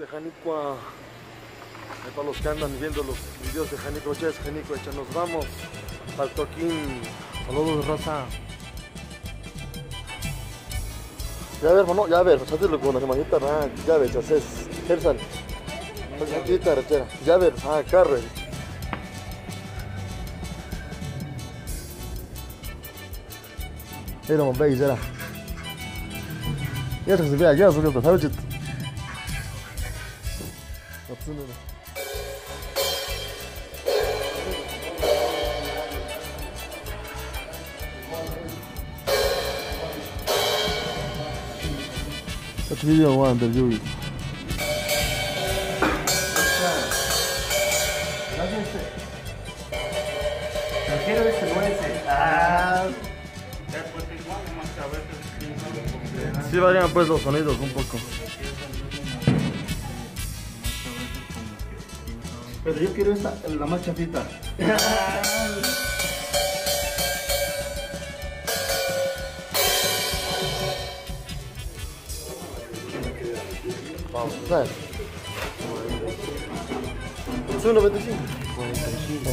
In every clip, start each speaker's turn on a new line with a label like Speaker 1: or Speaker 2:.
Speaker 1: de Janicua. Para los que andan viendo los videos de Janico Chess, Janico Echa, nos vamos. Al Toquín. Saludos, Rosa. Ya ver, hermano, ya ver, lo con la manita, ya ver, haces. Gersan. Está, rechera. Ya ver, ah, carre. Era uma vez, era. Ya se ve allá, subió a sabes. Atsuna. Kaç milyon vardır diyor.
Speaker 2: Quiero ese nuece. Ah.
Speaker 1: Sí varían pues los sonidos un poco.
Speaker 2: Pero yo quiero esta, la más chafita.
Speaker 1: Vamos, dale. ¿Es 1.95? 45.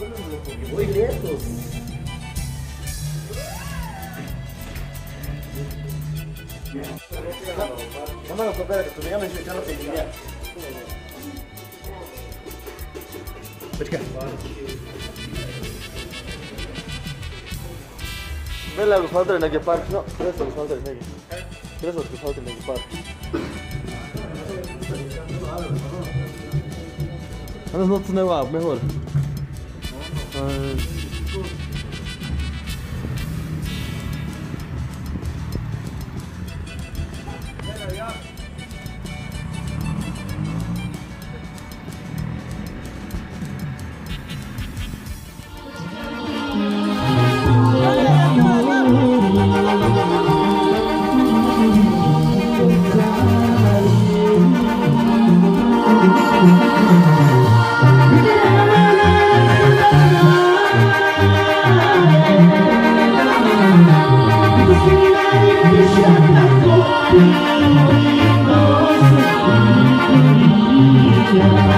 Speaker 2: Muy lejos. Vamos a tocar que tu me ya no te diría.
Speaker 1: Vela los falta en el. No, tres los falta en el Tres los falta en el park. No mejor. Ah,
Speaker 3: Thank you.